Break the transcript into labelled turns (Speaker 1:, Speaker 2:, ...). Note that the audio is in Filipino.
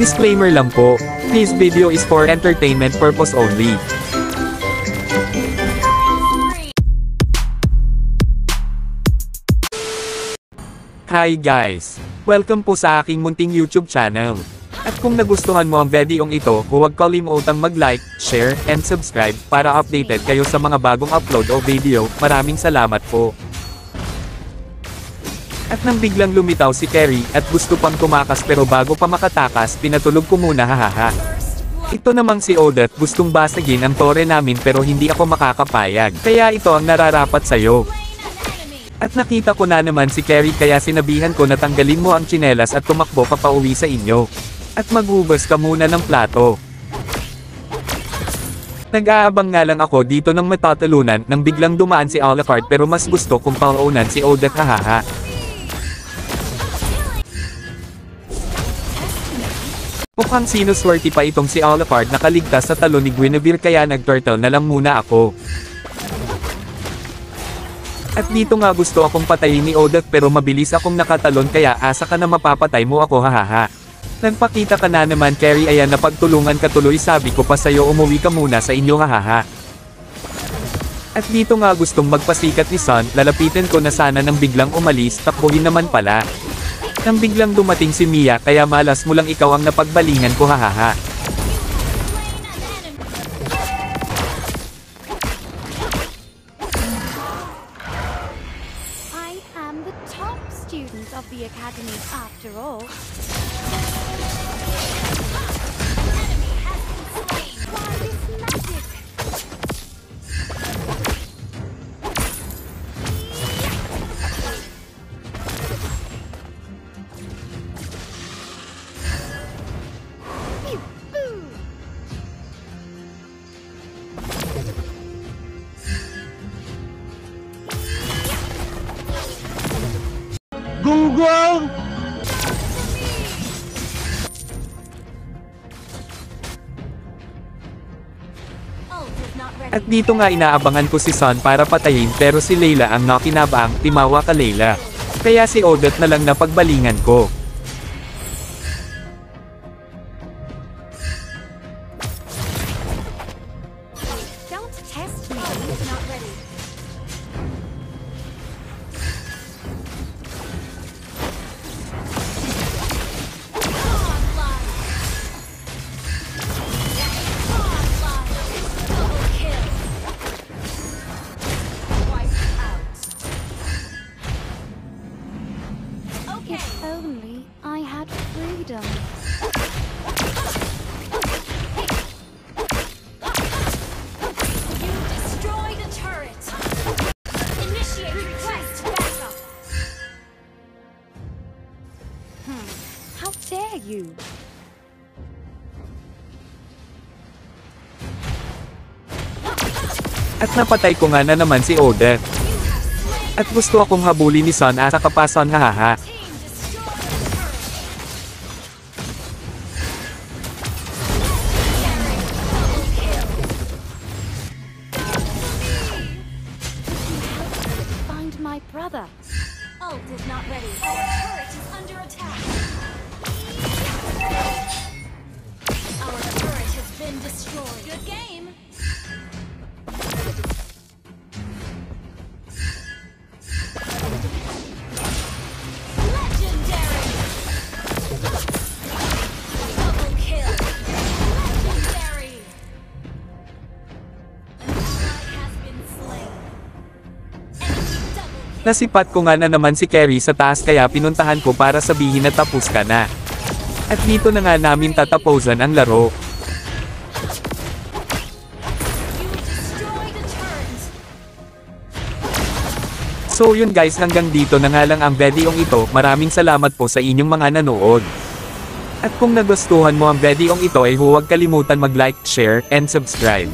Speaker 1: Disclaimer lang po, this video is for entertainment purpose only. Hi guys! Welcome po sa aking munting YouTube channel. At kung nagustuhan mo ang videong ito, huwag kalimutang mag-like, share, and subscribe para updated kayo sa mga bagong upload o video. Maraming salamat po. At nang biglang lumitaw si Kerry at gusto pang tumakas pero bago pa makatakas, pinatulog ko muna hahaha. Ito namang si Odette gustong basagin ang tore namin pero hindi ako makakapayag. Kaya ito ang nararapat sa'yo. At nakita ko na naman si Kerry kaya sinabihan ko na tanggalin mo ang tsinelas at tumakbo pa pauwi sa inyo. At maghugas ka muna ng plato. Nag-aabang nga lang ako dito ng matatalunan nang biglang dumaan si Alucard pero mas gusto kong pauunan si Odette hahaha. Mukhang sinuswerte pa itong si Alucard na kaligtas sa talo ni Guinevere kaya nag-turtle na lang muna ako. At dito nga gusto akong patayin ni Odette pero mabilis akong nakatalon kaya asa ka na mapapatay mo ako hahaha. Nagpakita ka na naman Carrie ayan na pagtulungan ka tuloy sabi ko pa sa'yo umuwi ka muna sa inyo hahaha. At dito nga gustong magpasikat ni Sun, lalapitin ko na sana nang biglang umalis, takbuhin naman pala. Nang biglang dumating si Mia kaya malas mo lang ikaw ang napagbalingan ko hahaha.
Speaker 2: I am the top student of the academy after all.
Speaker 3: Gunggong!
Speaker 1: At dito nga inaabangan ko si Sun para patayin pero si Layla ang nakinabang, timawa ka Layla. Kaya si Odette na lang napagbalingan ko.
Speaker 2: Don't test me. Not ready.
Speaker 4: You?
Speaker 1: At napatay ko nga na naman si Odette. At gusto akong habulin ni Sun asa ka pa Sun hahaha.
Speaker 2: Find my brother.
Speaker 4: Ult is not ready.
Speaker 1: Nasipat ko nga na naman si Kerry sa taas kaya pinuntahan ko para sabihin na tapos ka na. At dito na nga namin tataposan ang laro. So yun guys hanggang dito na nga lang ang videong ito, maraming salamat po sa inyong mga nanood. At kung nagustuhan mo ang videong ito ay huwag kalimutan mag-like, share, and subscribe.